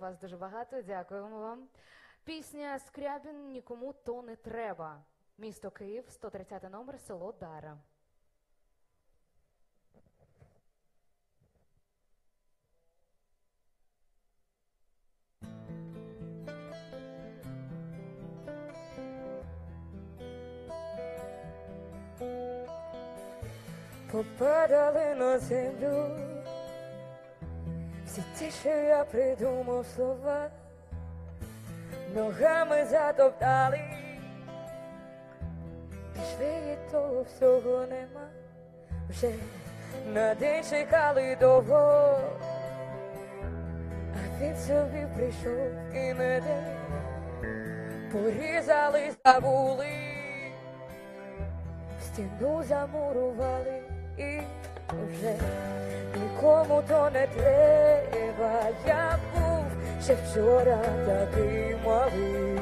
Вас дуже багато. Дякуємо вам. Пісня Скрябін нікому то не треба. Місто Київ, 130 номер, село Дара. Попадали на землю, всі ті, що я придумав слова, ногами затоптали, пішли і того всього нема, вже на день чекали довго, а він собі прийшов і на день порізали, забули. Стіну замурували і вже нікому то не треба. Я був ще вчора такий малий.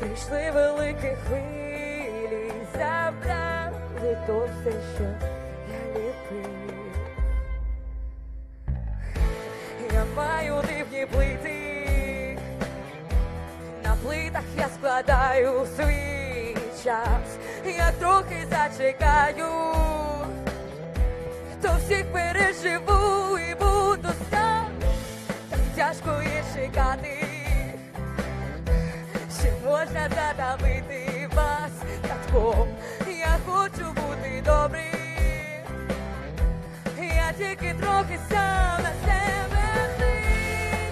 Прийшли великі хвилі, забрали то все, що я ліпив. Я маю дивні плити, на плитах я складаю свій час, я трохи зачекаю, то всіх переживу чекати, ще можна задавити вас катком, я хочу бути добрим, я тільки трохи сам на себе ти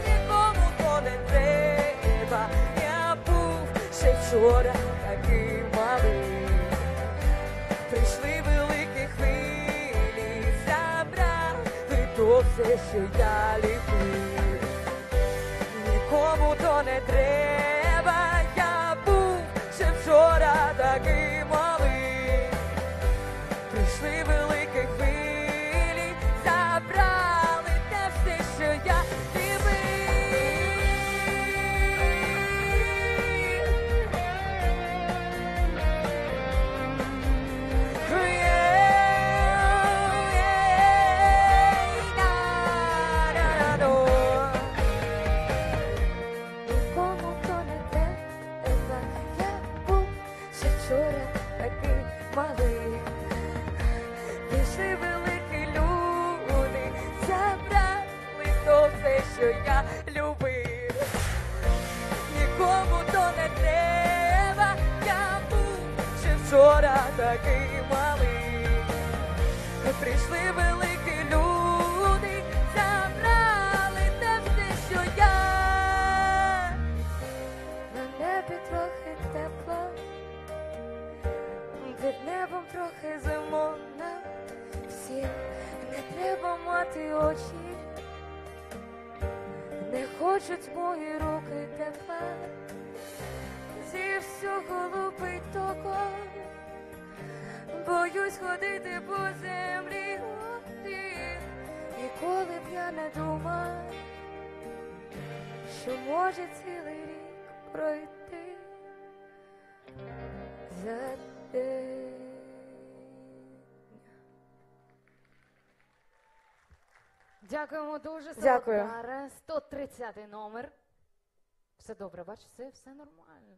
нікому то не треба. Я був ще вчора такий малий. Прийшли великі хвилі, забрали то все, що я. Нікому то не треба. Я був ще вчора такий малий. Прийшли великі що я любив. Нікому то не треба, я був ще вчора такий малий. Прийшли великі люди, забрали те все, що я. На небі трохи тепло, під небом трохи зимовна. Всім не треба мати очі, хочуть мої руки тепла. Зі всього лупить током, боюсь ходити по землі один. Ніколи б я не думав, що може цілий рік пройти за день. Дякуємо дуже. Дякую. Дара, 130 номер. Все добре, бачиш, все, все нормально.